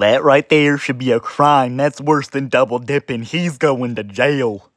That right there should be a crime. That's worse than double dipping. He's going to jail.